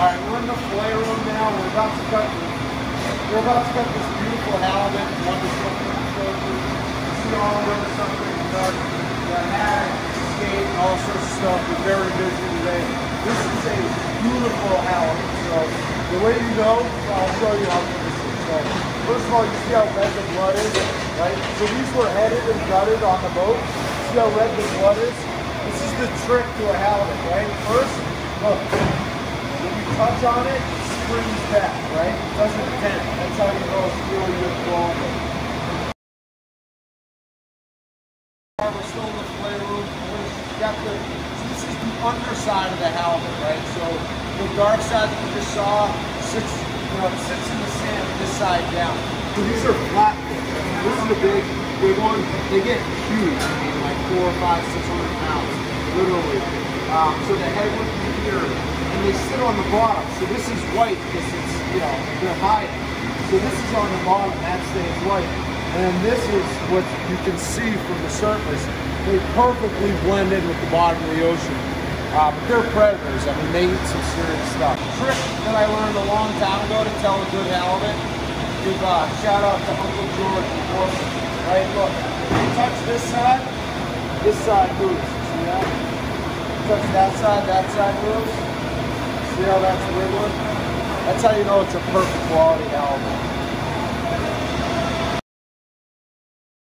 All right, we're in the fillet room now. We're about to cut. We're about to cut this beautiful halibut. Wonderful filter. Over the something dark. The hat, skate, all sorts of stuff. We're very busy today. This is a beautiful halibut. So the way you go, I'll show you how good this is. So first of all, you see how red the blood is, right? So these were headed and gutted on the boat. See how red the blood is? This is the trick to a halibut, right? First, look, touch on it, springs back, right? It doesn't dent. That's how you know it's really good quality. We're still in the fillet room. So this is the underside of the halibut, right? So the dark side that you just saw sits, you know, sits in the sand this side down. So these are flatfish. This is the big, big one. They get huge. I mean, like four, five, six hundred pounds, literally. Um, so the head would be here, they sit on the bottom. So this is white because it's, you know, they're hiding. So this is on the bottom, that stays white. And this is what you can see from the surface. They perfectly blend in with the bottom of the ocean. Uh, but they're predators. I mean, they eat some serious stuff. Trick that I learned a long time ago to tell a good halibut. Give uh, shout out to Uncle George in Portland. Right, look, you touch this side, this side moves. See that? touch that side, that side moves. See how that's? That's how you know it's a perfect quality halibut.